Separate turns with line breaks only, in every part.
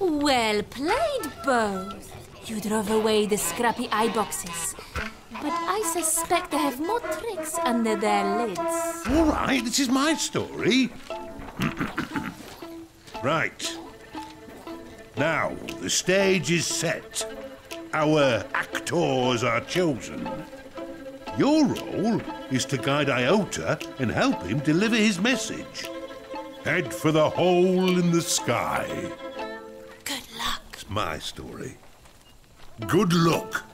Well played, both. You drove away the scrappy eye boxes. But I suspect they have more tricks under their lids.
All right, this is my story. right. Now, the stage is set. Our actors are chosen. Your role is to guide Iota and help him deliver his message. Head for the hole in the sky. My story. Good luck.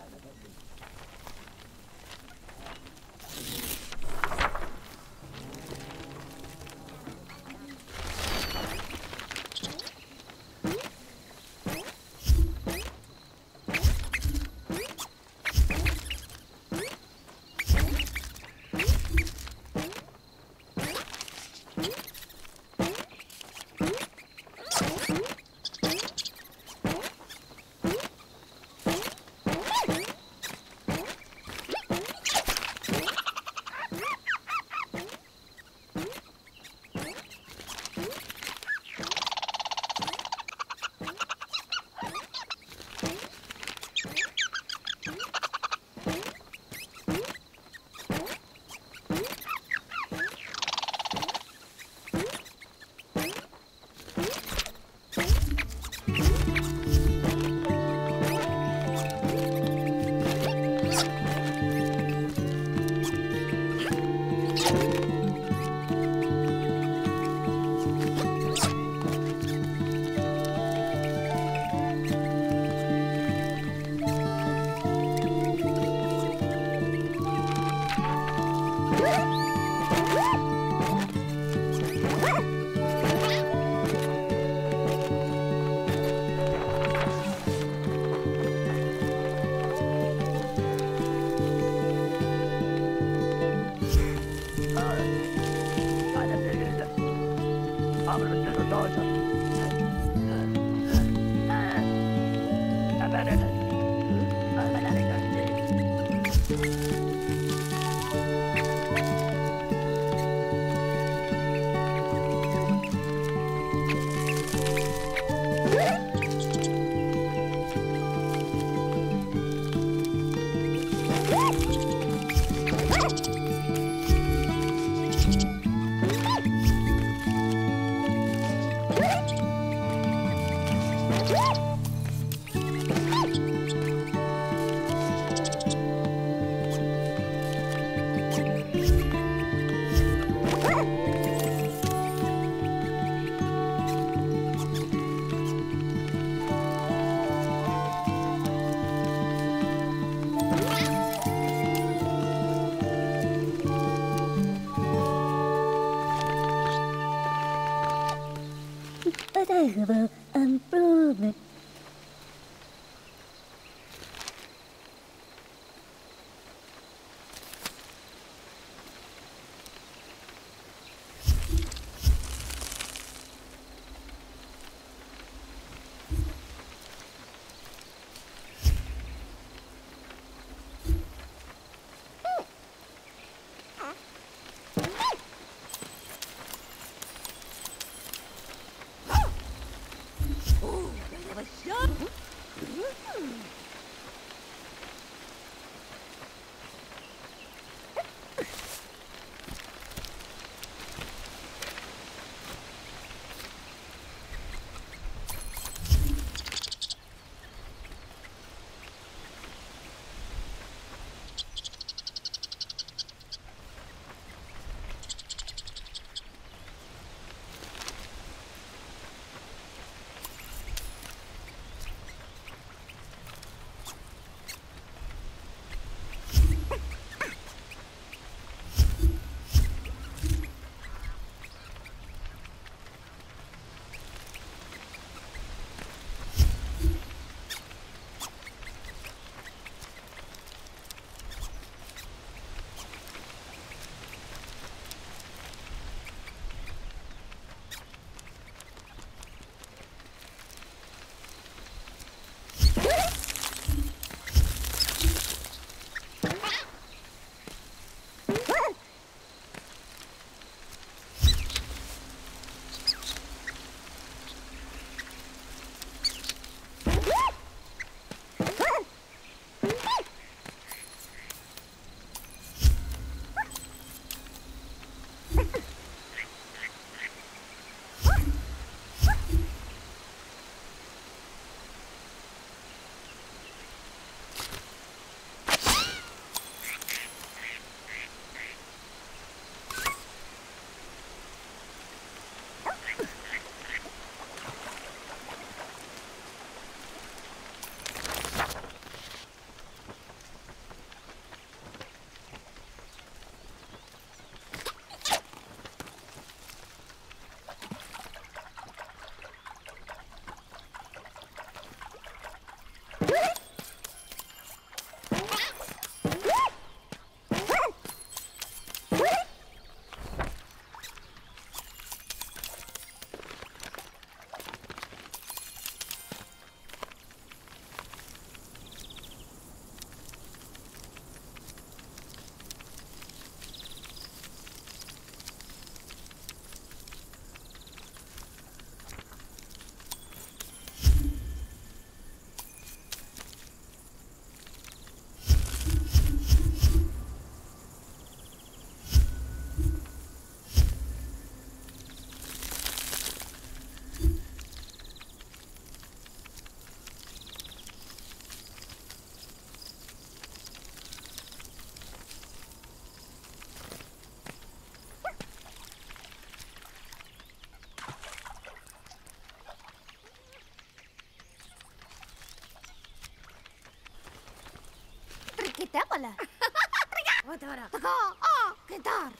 Woo! Mm. Guatemala. Guatemala. Guitar.